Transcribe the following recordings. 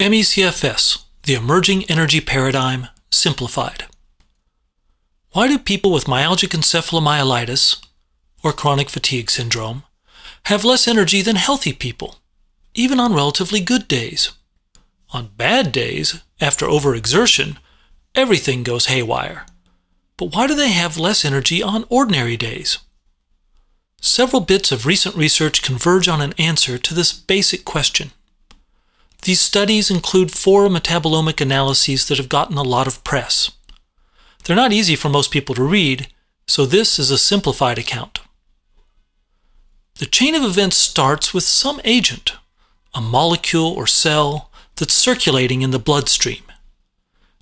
MECFS, the Emerging Energy Paradigm, simplified. Why do people with myalgic encephalomyelitis, or chronic fatigue syndrome, have less energy than healthy people, even on relatively good days? On bad days, after overexertion, everything goes haywire. But why do they have less energy on ordinary days? Several bits of recent research converge on an answer to this basic question. These studies include four metabolomic analyses that have gotten a lot of press. They're not easy for most people to read, so this is a simplified account. The chain of events starts with some agent, a molecule or cell that's circulating in the bloodstream.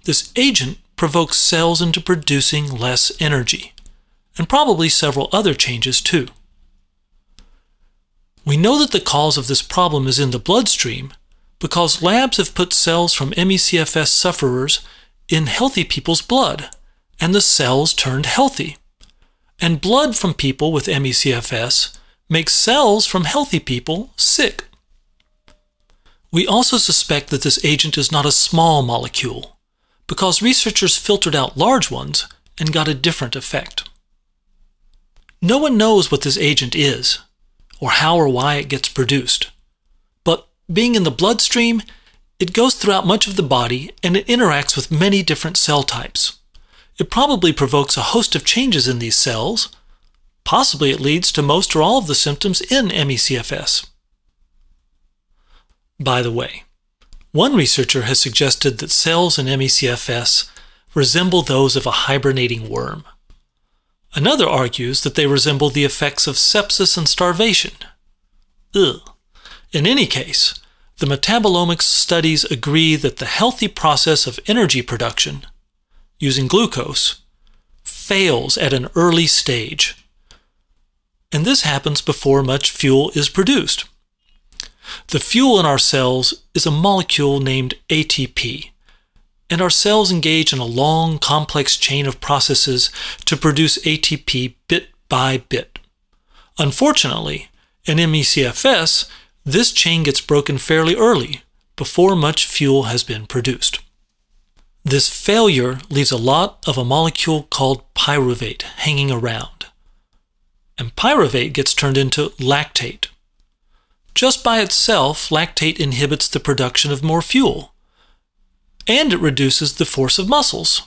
This agent provokes cells into producing less energy, and probably several other changes too. We know that the cause of this problem is in the bloodstream because labs have put cells from ME/CFS sufferers in healthy people's blood, and the cells turned healthy. And blood from people with ME/CFS makes cells from healthy people sick. We also suspect that this agent is not a small molecule, because researchers filtered out large ones and got a different effect. No one knows what this agent is, or how or why it gets produced. Being in the bloodstream, it goes throughout much of the body and it interacts with many different cell types. It probably provokes a host of changes in these cells. Possibly it leads to most or all of the symptoms in ME/CFS. By the way, one researcher has suggested that cells in ME/CFS resemble those of a hibernating worm. Another argues that they resemble the effects of sepsis and starvation. Ugh. In any case, the metabolomics studies agree that the healthy process of energy production, using glucose, fails at an early stage. And this happens before much fuel is produced. The fuel in our cells is a molecule named ATP, and our cells engage in a long, complex chain of processes to produce ATP bit by bit. Unfortunately, in ME/CFS, this chain gets broken fairly early, before much fuel has been produced. This failure leaves a lot of a molecule called pyruvate hanging around. And pyruvate gets turned into lactate. Just by itself, lactate inhibits the production of more fuel, and it reduces the force of muscles.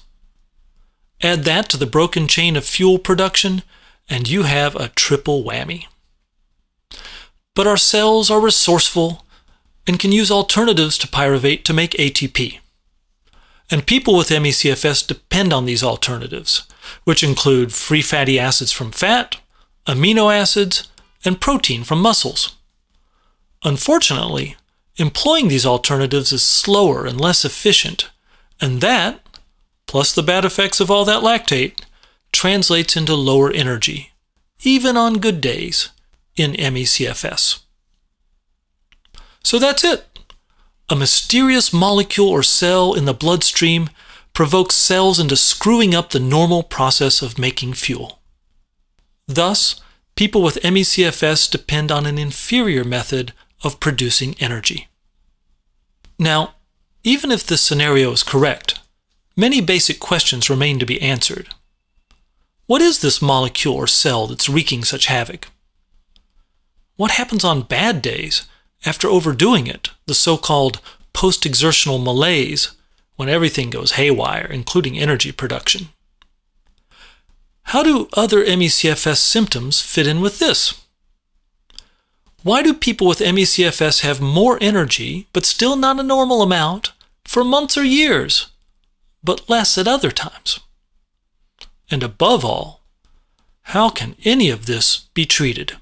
Add that to the broken chain of fuel production, and you have a triple whammy. But our cells are resourceful and can use alternatives to pyruvate to make ATP. And people with ME/CFS depend on these alternatives, which include free fatty acids from fat, amino acids, and protein from muscles. Unfortunately, employing these alternatives is slower and less efficient, and that, plus the bad effects of all that lactate, translates into lower energy, even on good days, in ME/CFS. So that's it. A mysterious molecule or cell in the bloodstream provokes cells into screwing up the normal process of making fuel. Thus, people with ME/CFS depend on an inferior method of producing energy. Now, even if this scenario is correct, many basic questions remain to be answered. What is this molecule or cell that's wreaking such havoc? What happens on bad days after overdoing it, the so called post exertional malaise, when everything goes haywire, including energy production? How do other ME/CFS symptoms fit in with this? Why do people with ME/CFS have more energy, but still not a normal amount, for months or years, but less at other times? And above all, how can any of this be treated?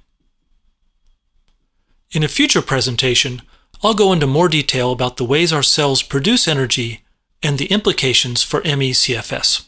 In a future presentation, I'll go into more detail about the ways our cells produce energy and the implications for ME/CFS.